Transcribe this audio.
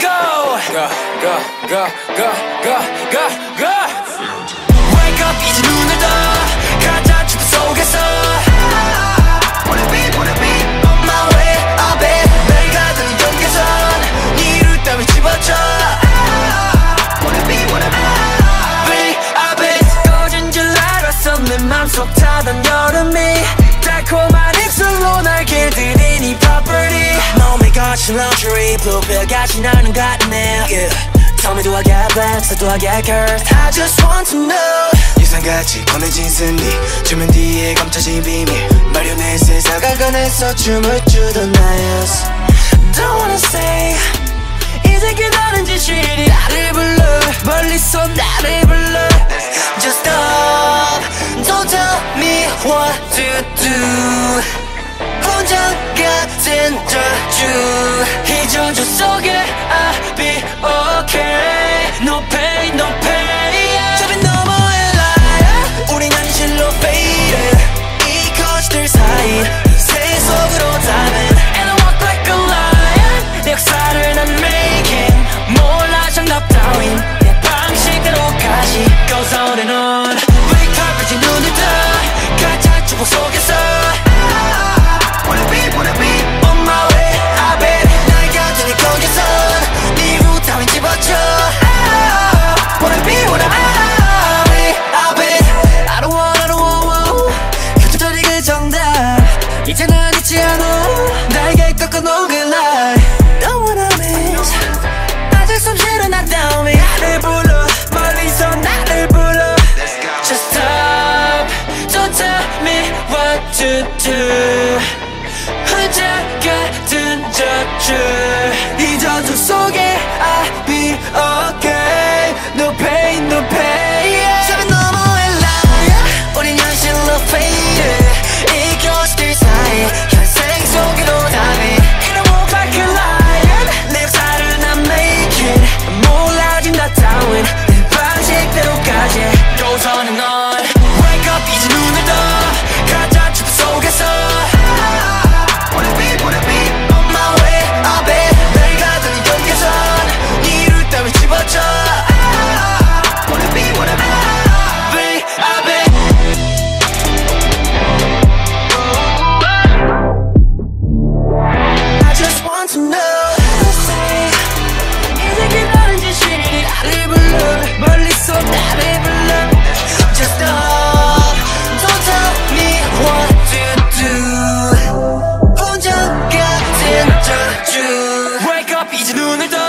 go, go, go, go, go, go, go. Wake up 이제 눈을 떠 가짜 춤 속에서 Wanna be, wanna be on my way up it 날 가둔 경계선 이루 따위 집어쳐 Wanna be, wanna be Be up it 꺼진 줄 알았어 내 맘속 타던 여름이 달콤한 입술로 날 길들이니 property 몸에 거친 luxury bluepill 같이 나는 같네 yeah. Tell me do I get blessed or do I get cursed I just want to know 예상같이 꺼내진 승리 주면 뒤에 감춰진 비밀 마련해 세상을 꺼내서 춤을 추던 나였어 Don't wanna say 이제 그다른 진실이 나를 불러 멀리서 나를 불러 Just stop Don't tell me what to do 혼자 같은 저주 이 저주 속에 I'll be okay No pain, no pain 저기 너머의 liar 우린 현실로 faded 이 거짓들 사이 새 속으로 dive And I walk like a lion 내 역사를 난 making 몰라 정답 따윈 내 방식대로 가시 Goes on and on 쉽지 않아. 나에게 꺾은 오글 날. Don't wanna miss. 아직 숨 쉬는 나 me. 나를 불러. 멀리서 나를 불러. Just stop. Don't tell me what to do 이제 눈을 떠